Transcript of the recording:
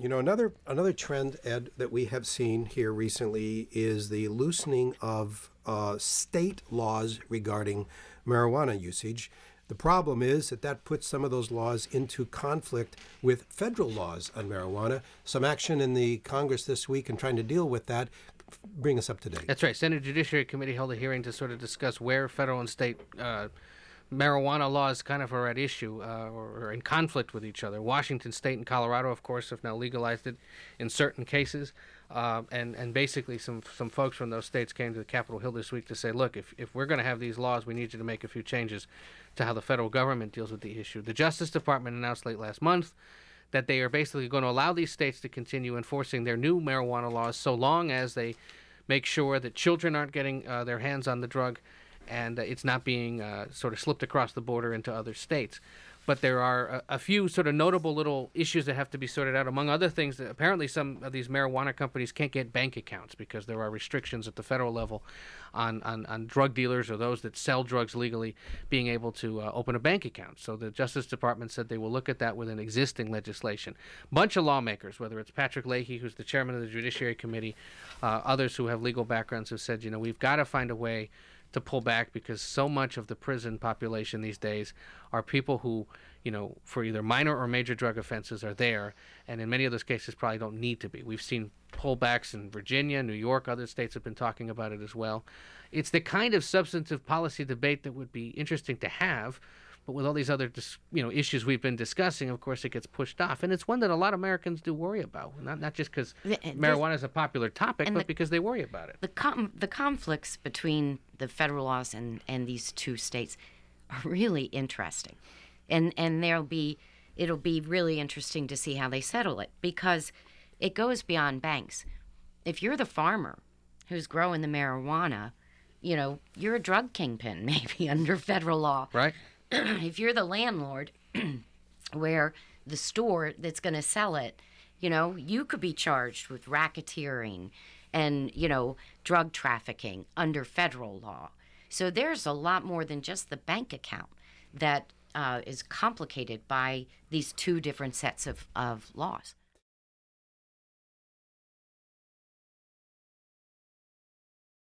You know, another another trend, Ed, that we have seen here recently is the loosening of uh, state laws regarding marijuana usage. The problem is that that puts some of those laws into conflict with federal laws on marijuana. Some action in the Congress this week in trying to deal with that. Bring us up to date. That's right. Senate Judiciary Committee held a hearing to sort of discuss where federal and state uh, marijuana laws kind of are at issue uh, or, or in conflict with each other. Washington State and Colorado, of course, have now legalized it in certain cases. Uh, and and basically, some some folks from those states came to the Capitol Hill this week to say, look, if if we're going to have these laws, we need you to make a few changes to how the federal government deals with the issue. The Justice Department announced late last month that they are basically going to allow these states to continue enforcing their new marijuana laws so long as they make sure that children aren't getting uh, their hands on the drug and uh, it's not being uh, sort of slipped across the border into other states. But there are a, a, few sort of notable little issues that have to be sorted out. Among other things, that apparently some of these marijuana companies can't get bank accounts because there are restrictions at the federal level on, on, on drug dealers or those that sell drugs legally being able to uh, open a bank account. So the Justice Department said they will look at that within existing legislation. Bunch of lawmakers, whether it's Patrick Leahy, who's the chairman of the Judiciary Committee, uh, others who have legal backgrounds, have said, you know, we've got to find a way to pull back because so much of the prison population these days are people who, you know, for either minor or major drug offenses are there, and in many of those cases probably don't need to be. We've seen pullbacks in Virginia, New York, other states have been talking about it as well. It's the kind of substantive policy debate that would be interesting to have but with all these other you know issues we've been discussing, of course, it gets pushed off, and it's one that a lot of Americans do worry about. Not not just because marijuana is a popular topic, but the, because they worry about it. The com- the conflicts between the federal laws and and these two states are really interesting, and and there'll be it'll be really interesting to see how they settle it because it goes beyond banks. If you're the farmer who's growing the marijuana, you know, you're a drug kingpin maybe under federal law. Right. if you're the landlord where the store that's going to sell it, you know, you could be charged with racketeering and, you know, drug trafficking under federal law. So there's a lot more than just the bank account that uh, is complicated by these two different sets of, of laws.